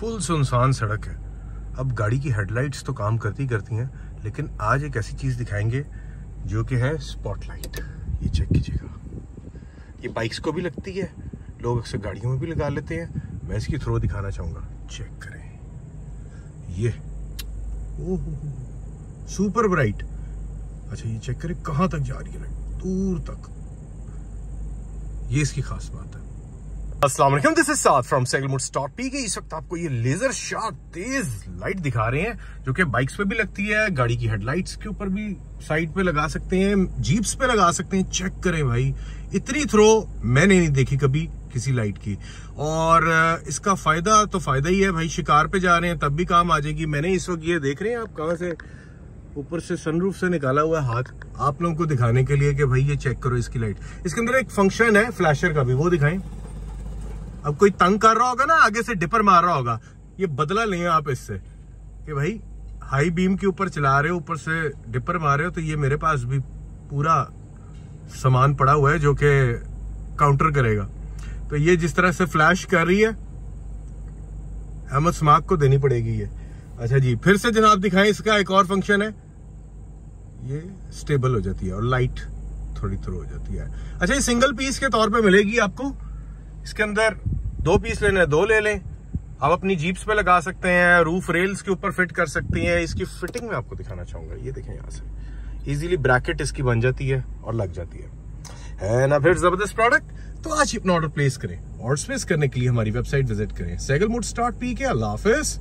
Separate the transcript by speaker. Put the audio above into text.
Speaker 1: Full सुनसान सड़क है। अब गाड़ी की हेडलाइट्स तो काम करती करती हैं, लेकिन आज एक ऐसी चीज़ दिखाएँगे जो कि है स्पॉटलाइट। ये चेक कीजिएगा। ये बाइक्स को भी लगती है, लोग अक्सर गाड़ियों में भी लगा लेते हैं। मैं इसकी थ्रो दिखाना चाहूँगा। चेक करें। ये। ओह। Super bright. अच्छा ये चेक करें, कहाँ तक जा रही है? दूर तक। ये इसकी खास बात है। वालेकुम दिस इज़ साथ फ्रॉम सेगलमुड स्टॉप पी के इस वक्त आपको ये लेजर शार्प तेज लाइट दिखा रहे हैं, जो कि बाइक्स पे भी लगती है, गाड़ी की हेडलाइट्स के ऊपर भी साइड पे लगा सकते हैं जीप्स पे लगा सकते हैं। चेक करें भाई, इतनी थ्रो मैंने नहीं देखी कभी किसी लाइट की। और इसका फ़ायदा तो फ़ायदा ही है भाई, शिकार पे जा रहे हैं, तब भी काम आ जाएगी। मैंने इस वक्त ये देख रहे हैं, आप कहाँ से, ऊपर से सनरूफ से निकाला हुआ हाथ, आप लोगों को दिखाने के लिए कि भाई ये चेक करो इसकी लाइट इसके अंदर एक फ़ंक्शन है फ्लैशर का भी, वो दिखाएँ। अब कोई तंग कर रहा होगा ना, आगे से डिपर मार रहा होगा। ये बदला लें आप इससे कि भाई हाई बीम के ऊपर चला रहे हो, ऊपर से डिपर मार रहे हो तो ये मेरे पास भी पूरा सामान पड़ा हुआ है जो कि काउंटर करेगा। तो ये जिस तरह से फ्लैश कर रही है, अहमद स्माक को देनी पड़ेगी ये। अच्छा जी, फिर से जनाब दिखाएँ, इसका एक और फ़ंक्शन है। ये स्टेबल हो जाती है और लाइट थोड़ी थ्रो हो जाती है। अच्छा ये सिंगल पीस के तौर पे मिलेगी आपको। इसके अंदर दो पीस लेने, दो ले लें। आप अपनी जीप्स पे लगा सकते हैं, रूफ रेल्स के ऊपर फिट कर सकती हैं। इसकी फिटिंग में आपको दिखाना चाहूँगा। ये देखें यहाँ से। इजीली ब्रैकेट इसकी बन जाती है और लग जाती है। है ना फिर ज़बरदस्त प्रोडक्ट तो आज ही अपना ऑर्डर प्लेस करें। और स्पेस करने के लिए हमारी वेबसाइट विज़िट करें। सेगल मूड स्टार्ट पी के अल्लाह हाफिज।